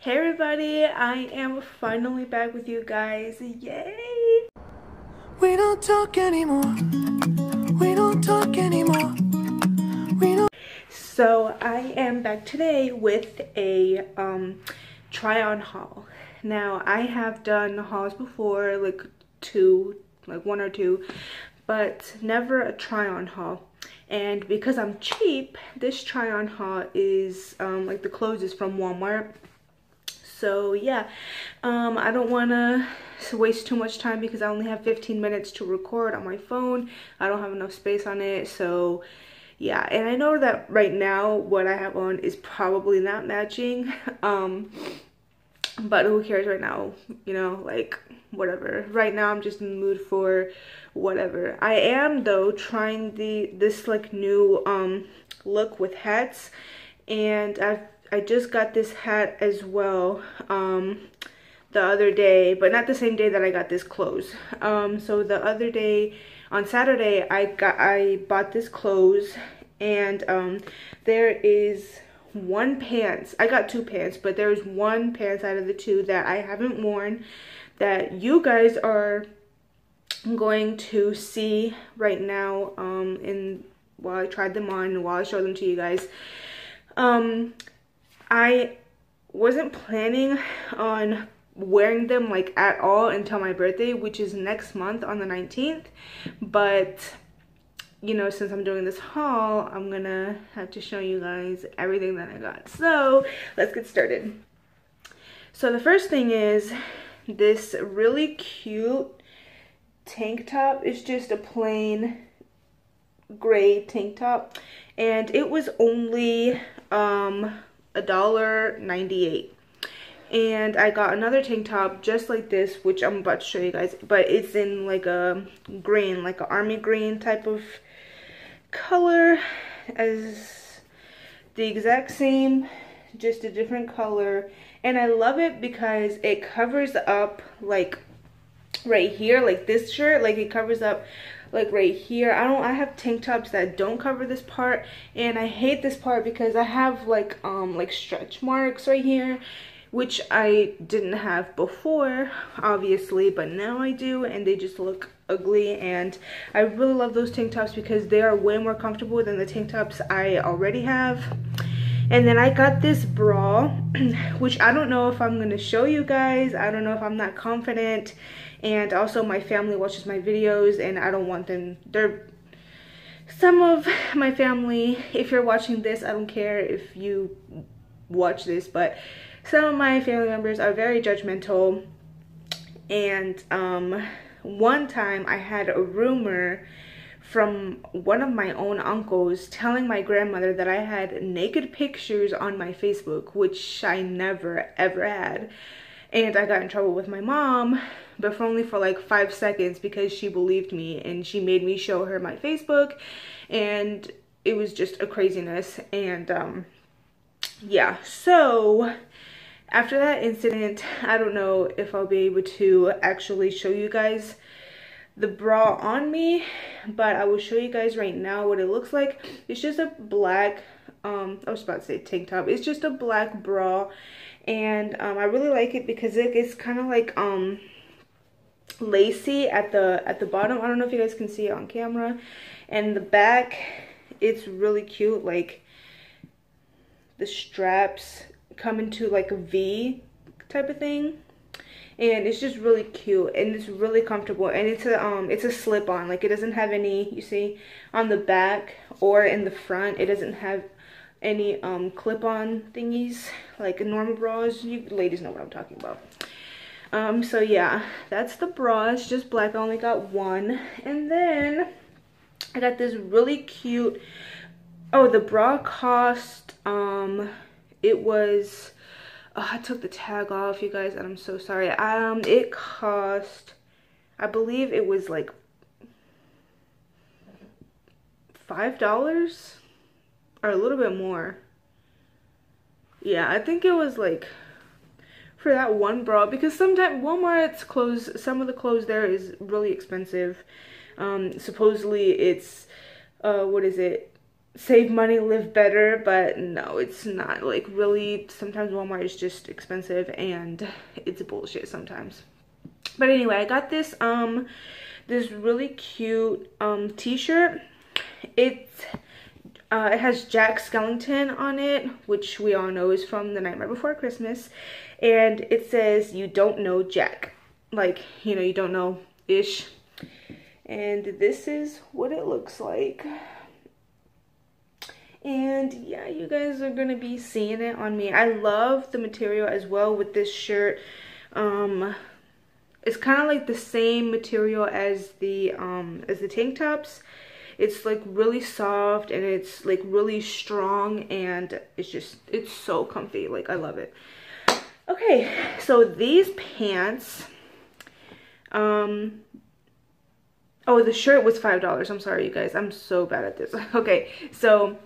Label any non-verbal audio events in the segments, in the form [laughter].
Hey everybody, I am finally back with you guys. Yay! We don't talk anymore. We don't talk anymore. We don't. So I am back today with a um, try on haul. Now I have done hauls before, like two, like one or two, but never a try on haul. And because I'm cheap, this try on haul is um, like the clothes is from Walmart so yeah. Um, i don't want to waste too much time because i only have 15 minutes to record on my phone. I don't have enough space on it so yeah. And i know that right now what i have on is probably not matching [laughs] um, but who cares right now you know like whatever. Right now i'm just in the mood for whatever. I am though trying the this like new um look with hats and i've I just got this hat as well um, the other day, but not the same day that I got this clothes. Um, so the other day, on Saturday, I got I bought this clothes, and um, there is one pants. I got two pants, but there's one pants out of the two that I haven't worn that you guys are going to see right now um, in while I tried them on while I show them to you guys. Um, I wasn't planning on wearing them like at all until my birthday which is next month on the 19th but you know since i'm doing this haul i'm gonna have to show you guys everything that i got. So let's get started. So the first thing is this really cute tank top. It's just a plain gray tank top. And it was only um a dollar 98 and I got another tank top just like this which I'm about to show you guys but it's in like a green like an army green type of color as the exact same just a different color. And I love it because it covers up like right here like this shirt like it covers up like right here. I don't i have tank tops that don't cover this part and i hate this part because i have like um like stretch marks right here which i didn't have before obviously but now i do and they just look ugly and i really love those tank tops because they are way more comfortable than the tank tops i already have and then I got this bra, [clears throat] which I don't know if I'm going to show you guys. I don't know if I'm not confident. And also my family watches my videos and I don't want them. They're some of my family if you're watching this I don't care if you watch this but some of my family members are very judgmental. And um one time I had a rumor from one of my own uncles telling my grandmother that I had naked pictures on my Facebook, which I never ever had. And I got in trouble with my mom but for only for like five seconds because she believed me and she made me show her my Facebook. And it was just a craziness. And um yeah. So after that incident I don't know if I'll be able to actually show you guys the bra on me but I will show you guys right now what it looks like it's just a black um I was about to say tank top it's just a black bra and um I really like it because it is kind of like um lacy at the at the bottom. I don't know if you guys can see it on camera. And the back, it's really cute. Like the straps come into like a V type of thing. And it's just really cute and it's really comfortable and it's a um it's a slip on like it doesn't have any you see on the back or in the front it doesn't have any um clip-on thingies like normal bras you ladies know what I'm talking about. Um so yeah that's the bra it's just black i only got one and then i got this really cute oh the bra cost um it was oh, i took the tag off you guys and i'm so sorry. Um it cost i believe it was like five dollars? Or a little bit more. Yeah i think it was like for that one bra because sometimes Walmart's clothes, some of the clothes there is really expensive. Um, supposedly it's, uh, what is it, save money, live better, but no, it's not. Like, really, sometimes Walmart is just expensive and it's bullshit sometimes. But anyway, I got this, um, this really cute, um, t-shirt. It's, uh, it has Jack Skellington on it, which we all know is from The Nightmare Before Christmas. And it says, you don't know Jack. Like, you know, you don't know ish. And this is what it looks like and yeah you guys are gonna be seeing it on me. I love the material as well with this shirt. Um it's kind of like the same material as the um as the tank tops. It's like really soft and it's like really strong and it's just it's so comfy. Like i love it. Okay so these pants um oh the shirt was five dollars. I'm sorry you guys. I'm so bad at this. [laughs] Okay so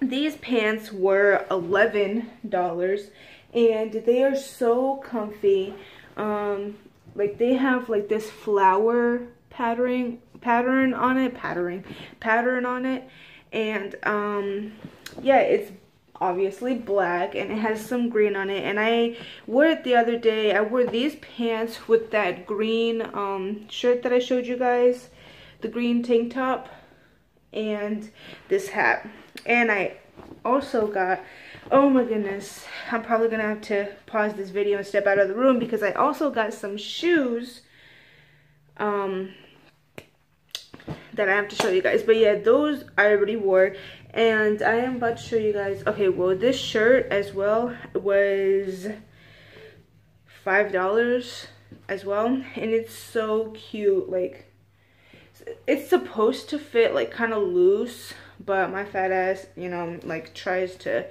these pants were $11 and they are so comfy. Um, like they have like this flower pattern pattern on it, pattern pattern on it. And um, yeah, it's obviously black and it has some green on it and I wore it the other day I wore these pants with that green um, shirt that I showed you guys the green tank top and this hat and I also got oh my goodness i'm probably gonna have to pause this video and step out of the room because i also got some shoes um that i have to show you guys. But yeah those i already wore. And i am about to show you guys okay well this shirt as well was five dollars as well. And it's so cute like it's supposed to fit like kind of loose but my fat ass you know like tries to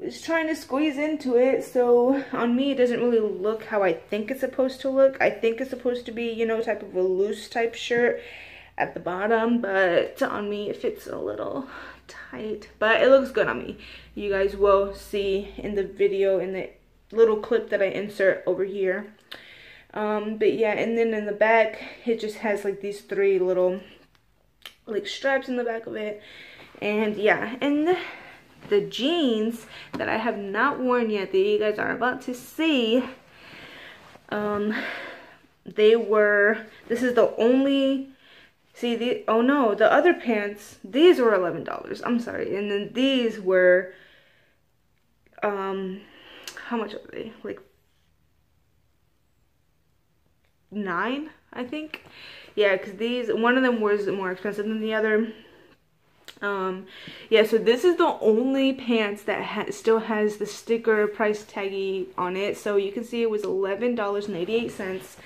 is trying to squeeze into it. So on me it doesn't really look how I think it's supposed to look. I think it's supposed to be you know type of a loose type shirt at the bottom but on me it fits a little tight. But it looks good on me. You guys will see in the video in the little clip that I insert over here. Um but yeah and then in the back it just has like these three little like stripes in the back of it. And yeah. And the jeans that I have not worn yet that you guys are about to see um they were this is the only see the oh no the other pants these were $11 I'm sorry. And then these were um how much are they? Like nine I think. Yeah because these one of them was more expensive than the other. Um yeah so this is the only pants that ha still has the sticker price taggy on it. So you can see it was $11.88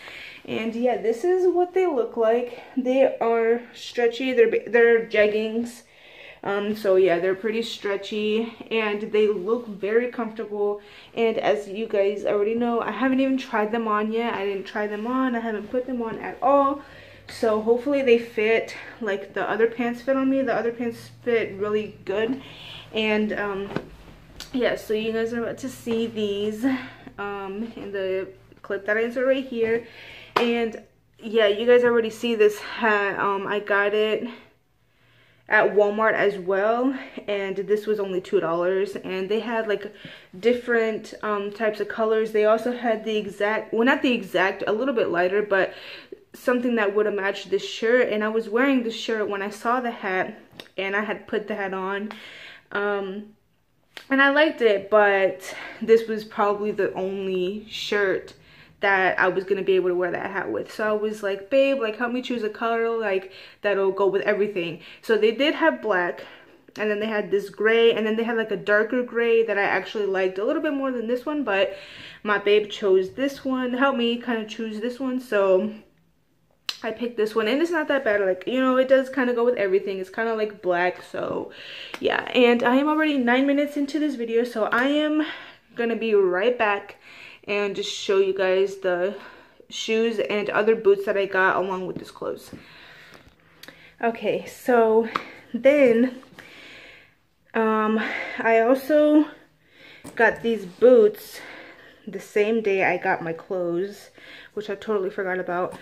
and yeah this is what they look like. They are stretchy. They're they're jeggings um so yeah they're pretty stretchy and they look very comfortable. And as you guys already know i haven't even tried them on yet. I didn't try them on. I haven't put them on at all. So hopefully they fit like the other pants fit on me. The other pants fit really good. And um yeah so you guys are about to see these um in the clip that i insert right here. And yeah you guys already see this hat. Um i got it at Walmart as well and this was only two dollars and they had like different um, types of colors. They also had the exact well not the exact a little bit lighter but something that would have matched this shirt and I was wearing this shirt when I saw the hat and I had put the hat on um, and I liked it but this was probably the only shirt that I was gonna be able to wear that hat with. So I was like babe like help me choose a color like that'll go with everything. So they did have black and then they had this gray and then they had like a darker gray that I actually liked a little bit more than this one but my babe chose this one. Help me kind of choose this one. So I picked this one and it's not that bad like you know it does kind of go with everything. It's kind of like black so yeah. And I am already nine minutes into this video so I am gonna be right back and just show you guys the shoes and other boots that I got along with this clothes okay so then um I also got these boots the same day I got my clothes which I totally forgot about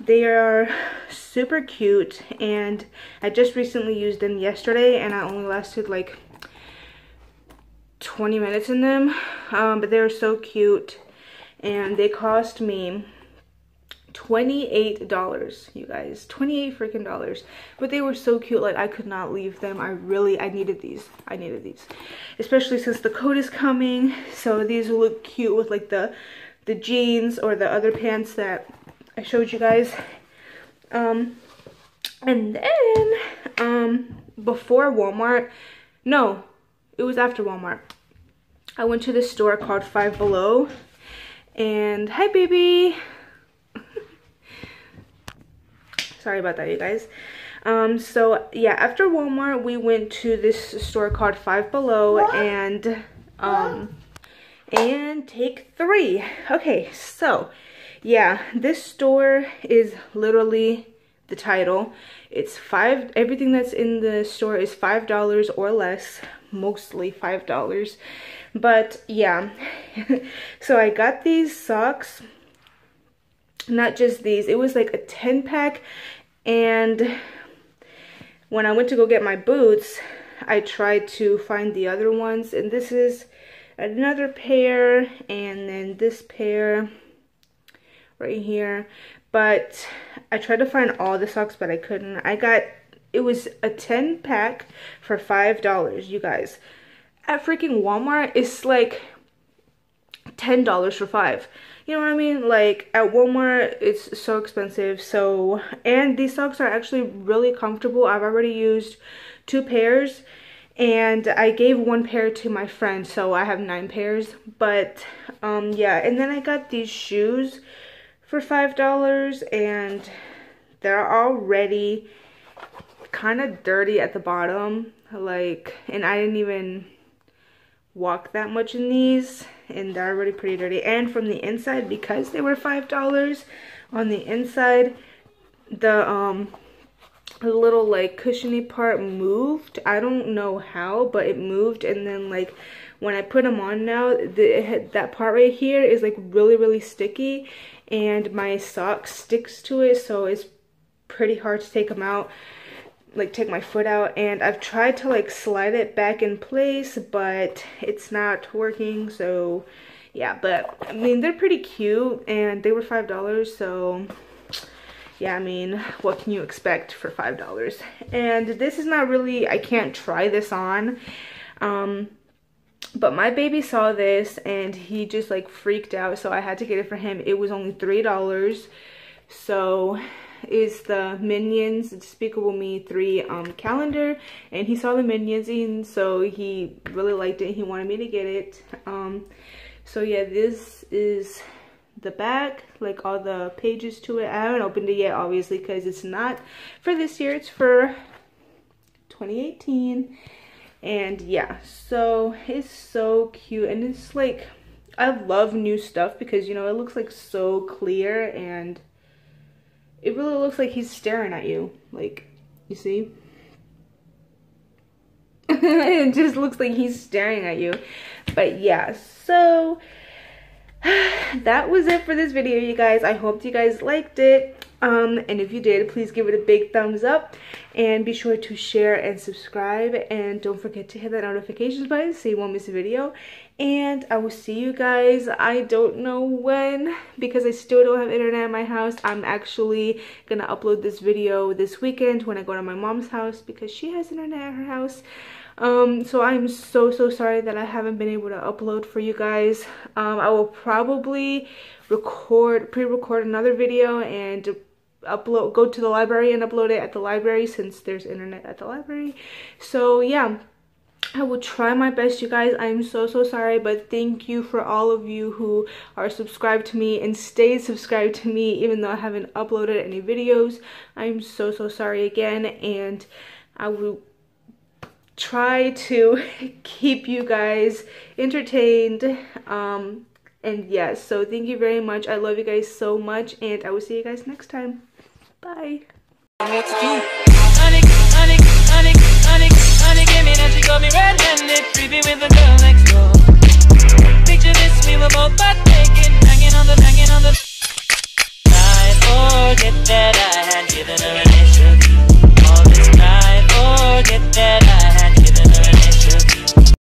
They are super cute and I just recently used them yesterday and I only lasted like 20 minutes in them. Um, but they're so cute and they cost me $28 you guys. 28 freaking dollars. But they were so cute like i could not leave them. I really i needed these. I needed these. Especially since the coat is coming. So these will look cute with like the the jeans or the other pants that i showed you guys. Um and then um before walmart no it was after walmart. I went to this store called five below and hi baby. Sorry about that you guys. Um so yeah after walmart we went to this store called five below what? and um and take three. Okay so yeah this store is literally the title. It's five everything that's in the store is five dollars or less mostly five dollars. But yeah. [laughs] So i got these socks. Not just these it was like a 10 pack. And when i went to go get my boots i tried to find the other ones. And this is another pair and then this pair right here. But i tried to find all the socks but i couldn't. I got it was a 10 pack for five dollars you guys at freaking walmart it's like ten dollars for five you know what I mean? Like at Walmart, it's so expensive. So, and these socks are actually really comfortable. I've already used two pairs and I gave one pair to my friend. So I have nine pairs. But um, yeah, and then I got these shoes for $5 and they're already kind of dirty at the bottom. Like, and I didn't even walk that much in these and they're already pretty dirty and from the inside because they were five dollars on the inside the um little like cushiony part moved i don't know how but it moved and then like when i put them on now the that part right here is like really really sticky and my sock sticks to it so it's pretty hard to take them out like take my foot out and I've tried to like slide it back in place but it's not working so yeah but I mean they're pretty cute and they were five dollars so yeah I mean what can you expect for five dollars? And this is not really I can't try this on um but my baby saw this and he just like freaked out so I had to get it for him. It was only three dollars so is the Minions Despicable Me 3 um, calendar. And he saw the Minions and so he really liked it. He wanted me to get it. Um, so yeah, this is the back, like all the pages to it. I haven't opened it yet, obviously, because it's not for this year. It's for 2018. And yeah, so it's so cute. And it's like, I love new stuff because, you know, it looks like so clear and it really looks like he's staring at you. Like, you see? [laughs] it just looks like he's staring at you. But yeah, so [sighs] that was it for this video, you guys. I hope you guys liked it. Um, and if you did, please give it a big thumbs up. And be sure to share and subscribe. And don't forget to hit that notifications button so you won't miss a video and I will see you guys. I don't know when because I still don't have internet at my house. I'm actually gonna upload this video this weekend when I go to my mom's house because she has internet at her house. Um so i'm so so sorry that i haven't been able to upload for you guys. Um i will probably record pre-record another video and upload go to the library and upload it at the library since there's internet at the library. So yeah I will try my best, you guys. I'm so, so sorry, but thank you for all of you who are subscribed to me and stay subscribed to me even though I haven't uploaded any videos. I'm so, so sorry again, and I will try to [laughs] keep you guys entertained. Um, and yes, so thank you very much. I love you guys so much, and I will see you guys next time. Bye. caught me red-handed, creepy with the girl next door. Picture this, we were both butt naked, banging on the, hanging on the I forget that I had given her an SUV All this I forget that I had